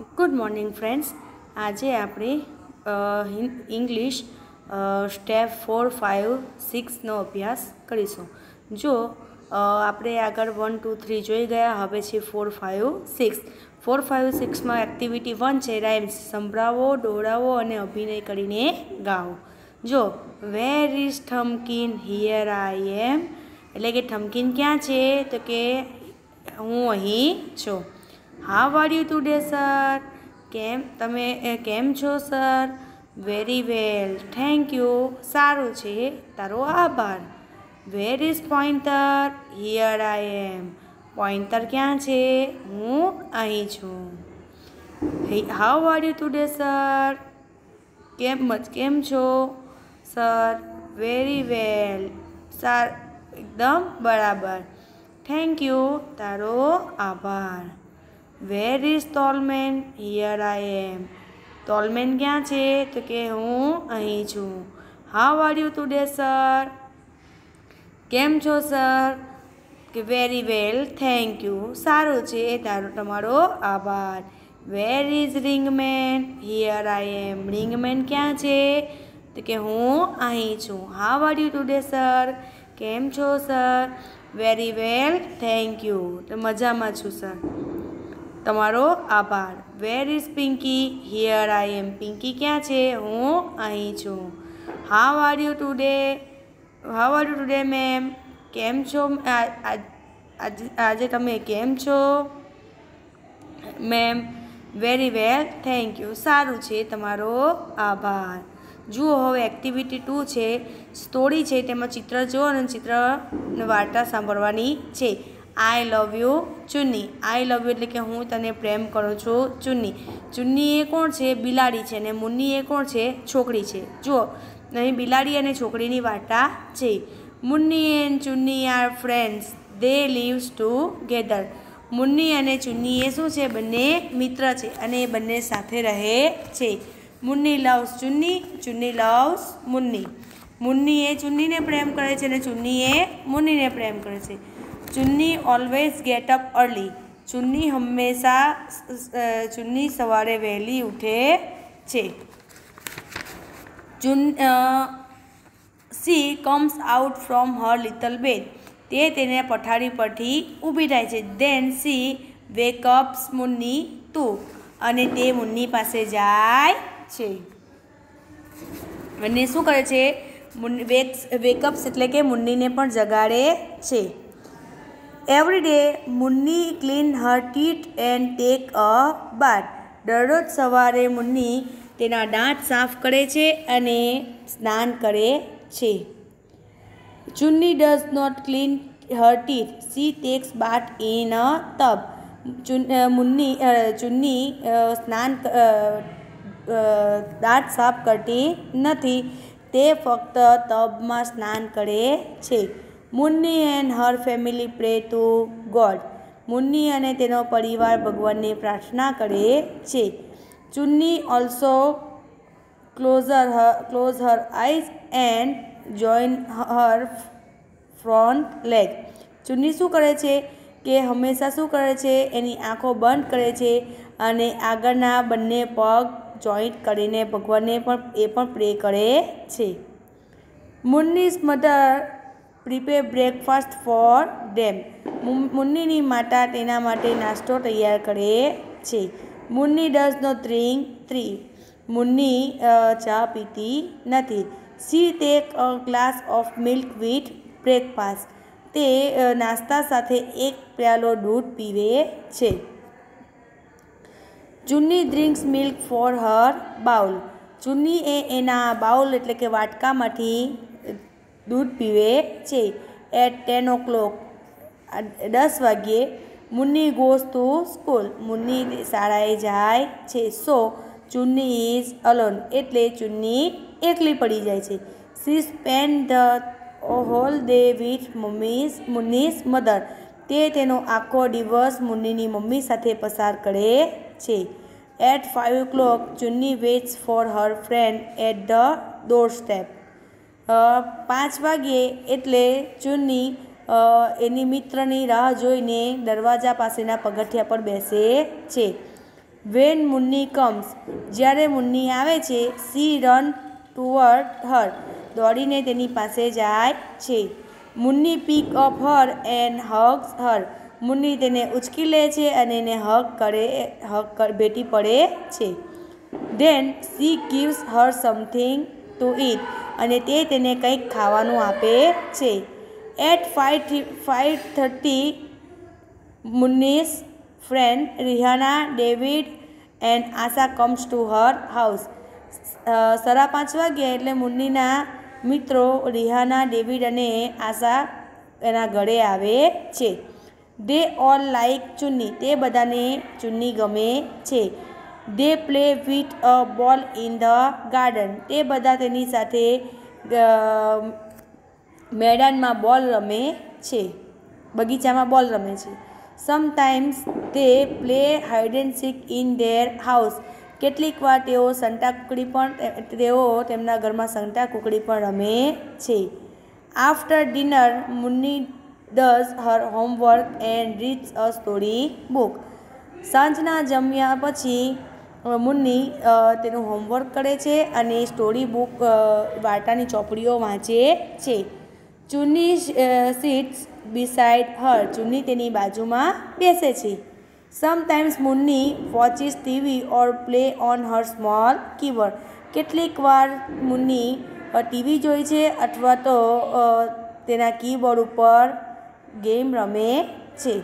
Good morning friends. આજે આપણે English step four five સિક્સનો અભ્યાસ કરીશું. જો આપણે આગળ વન, ટુ, થ્રી જોઈ ગયા, હવે છે four five six. Four five સિક્સમાં activity one છે રાઇમ્સ સંભળાવો, દોડાવો અને અભિનય કરીને ગાઓ. જો વેર ઇઝ ઠમકીન હિયર આઈ એમ એટલે કે ઠમકીન ક્યાં છે? તો કે હું અહીં છું. How are you today sir કેમ, તમે કેમ છો sir very well thank you સારું છે. તારો આભાર. Where is pointer here I am pointer ક્યાં છે? હું અહીં છું. How are you today sir કેમ કેમ છો સર વેરી વેલ સાર, એકદમ બરાબર. થેન્ક યુ તારો આભાર. વેર ઇઝ તોલમેન હિયર આઈ એમ તોલમેન ક્યાં છે? તો કે હું અહીં છું. How are you today sir કેમ છો સર કે વેરી વેલ થેન્ક યુ સારું છે, તારો તમારો આભાર. Where is ringman here I am ringman ક્યાં છે? તો કે હું અહીં છું. How are you today sir કેમ છો sir very well thank you તો મજામાં છું સર તમારો આભાર. Where is Pinky here I am Pinky ક્યાં છે? હું અહીં છું. How are you today how are you today ma'am કેમ છો? આજે તમે કેમ છો? Ma'am very well thank you સારું છે, તમારો આભાર. જુઓ, હવે એક્ટિવિટી ટુ છે. સ્ટોરી છે, તેમાં ચિત્ર જુઓ અને ચિત્ર વાર્તા સાંભળવાની છે. I love you Chunni. I love you એટલે કે હું તને પ્રેમ કરું છું, ચુન્ની. ચુન્ની એ કોણ છે? બિલાડી છે અને મુન્ની એ કોણ છે? છોકરી છે. જુઓ, અહીં બિલાડી અને છોકરીની વાર્તા છે. Munni and Chunni are friends they lives together Munni અને ચુન્ની એ શું છે? બંને મિત્ર છે અને એ બંને સાથે રહે છે. મુન્ની લવ્સ ચુન્ની ચુન્ની લવ્સ મુન્ની. મુન્ની એ ચુન્નીને પ્રેમ કરે છે અને ચુન્ની એ મુન્નીને પ્રેમ કરે છે. Chunni always get up early Chunni હંમેશા ચુન્ની સવારે વહેલી ઉઠે છે. ચુન she comes out from her little bed તે તેને પથારી પરથી ઊભી થાય છે. Then she wake ups Munni too અને તે મુન્ની પાસે જાય છે. અને શું કરે છે? મુન્ની વેકઅપ્સ એટલે કે મુન્નીને પણ જગાડે છે. Every day Munni clean her teeth and take a bath દરરોજ સવારે મુન્ની તેના દાંત સાફ કરે છે અને સ્નાન કરે છે. Chunni does not clean her teeth she takes bath in a tub ચુન મુન્ની ચુન્ની સ્નાન દાંત સાફ કરતી નથી. તે ફક્ત તબમાં સ્નાન કરે છે. Munni and her family pray to god. Munni અને તેનો પરિવાર ભગવાનને પ્રાર્થના કરે છે. Chunni also closer her close her eyes and join her front leg Chunni શું કરે છે? કે હંમેશા શું કરે છે? એની આંખો બંધ કરે છે અને આગળના બંને પગ જોઈન્ટ કરીને ભગવાનને પણ, એ પણ પ્રે કરે છે. Munni's mother prepare breakfast for them મુન્નીની માતા તેના માટે નાસ્તો તૈયાર કરે છે. Munni does no drink tea Munni ચા પીતી નથી. She take a glass of milk with breakfast. તે નાસ્તા સાથે એક પ્યાલો દૂધ પીવે છે. Chunni drinks milk for her bowl. Chunni એ એના બાઉલ એટલે કે વાટકામાંથી દૂધ પીવે છે. એટ ટેન ઓ ક્લોક દસ વાગ્યે Munni goes to school Munni શાળાએ જાય છે. સો ચુન્ની ઇઝ અલોન એટલે ચુન્ની એકલી પડી જાય છે. She spend the whole day with mummy's Munni's mother તે તેનો આખો દિવસ મુન્નીની મમ્મી સાથે પસાર કરે છે. At five clock Chunni waits for her friend at the doorstep પાંચ વાગ્યે એટલે ચુન્ની એની મિત્રની રાહ જોઈને દરવાજા પાસેના પગથિયા પર બેસે છે. વેન મુન્ની કમ્સ જ્યારે મુન્ની આવે છે સી રન ટુવર્ડ હર દોડીને તેની પાસે જાય છે. Munni pick up her and hugs her Munni તેને ઉચકી લે છે અને એને હગ કરે હગ ભેટી પડે છે. Then she gives her something to eat અને તે તેને કંઈક ખાવાનું આપે છે. At five five thirty Munni's friend Rihana, David and Asha comes to her house. Sara પાંચ વાગ્યા એટલે મુન્નીના મિત્રો રિહાના, ડેવિડ અને આશા એના ઘરે આવે છે. They all like Chunni. તે બધાને ચુન્ની ગમે છે. દે play with a ball in the garden તે બધા તેની સાથે મેદાનમાં બોલ રમે છે. બગીચામાં બોલ રમે છે. સમટાઈમ્સ તે play hide and seek in their house કેટલીક વાર તેઓ સંતા કુકડી પણ, તેઓ તેમના ઘરમાં સંતા કુકડી પણ રમે છે. After dinner Munni does her homework and reads a story book સાંજના જમ્યા પછી મુન્ની તેનું હોમવર્ક કરે છે અને સ્ટોરી બુક વાર્તાની ચોપડીઓ વાંચે છે. ચુન્ની સીટ્સ બિસાઇડ હર ચુન્ની તેની બાજુમાં બેસે છે. Sometimes Munni watches TV or play on her small keyboard કેટલીક વાર મુન્ની ટીવી જોઈ છે અથવા તો તેના કીબોર્ડ ઉપર ગેમ રમે છે.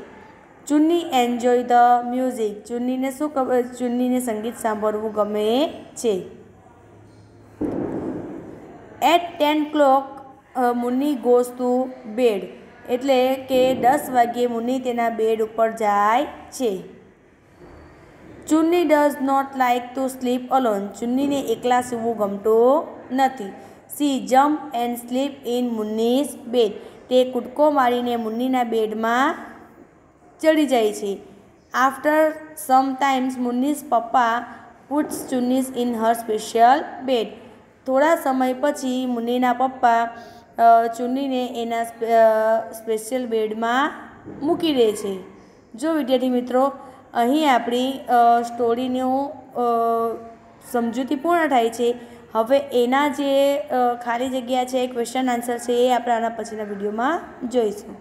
ચુન્ની એન્જોય ધ મ્યુઝિક ચુન્નીને શું ચુન્નીને સંગીત સાંભળવું ગમે છે? At ten clock Munni goes to bed એટલે કે દસ વાગ્યે મુન્ની તેના બેડ ઉપર જાય છે. Chunni does not like to sleep alone ચુન્નીને એકલા સૂવું ગમતું નથી. She jump and sleep in Munni's bed તે કૂદકો મારીને મુન્નીના બેડમાં ચડી જાય છે. After sometimes Munni's papa puts Chunni's in her special bed થોડા સમય પછી મુન્નીના પપ્પા ચુન્નીને એના સ્પેશિયલ બેડમાં મૂકી દે છે. જો વિદ્યાર્થી મિત્રો, અહીં આપણી સ્ટોરીનું સમજૂતી પૂર્ણ થાય છે. હવે એના જે ખાલી જગ્યા છે ક્વેશ્ચન આન્સર છે, એ આપણે આના પછીના વિડીયોમાં જોઈશું.